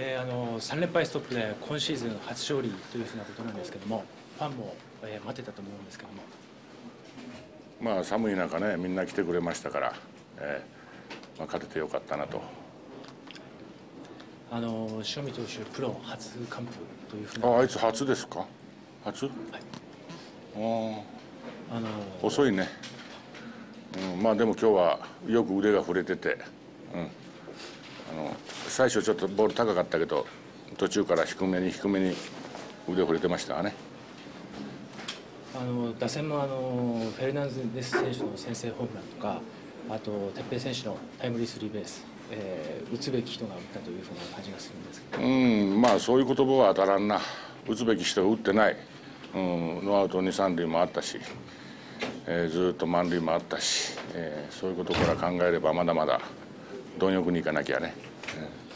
えー、あの3連敗ストップで今シーズン初勝利というふうなことなんですけどもファンも、えー、待ってたと思うんですけども。まあ寒い中ねみんな来てくれましたから、えーまあ、勝ててよかったなと。あの塩見投手プロ初完封というふうな。ああいつ初ですか？初、はい、ああの遅いね、うん、まあでも今日はよく腕が触れてて、うん、最初ちょっとボール高かったけど途中から低めに低めに腕触れてましたね。あの打線もあのフェルナンデス選手の先制ホームランとかあと哲平選手のタイムリースリーベース、えー、打つべき人が打ったというふうな感じがするんですけど。うんまあそういう言葉は当たらんな。打つべき人が打ってない、うん、ノーアウト二三塁もあったし、えー、ずっと満塁もあったし、えー、そういうことから考えればまだまだ貪欲にいかなきゃね。えー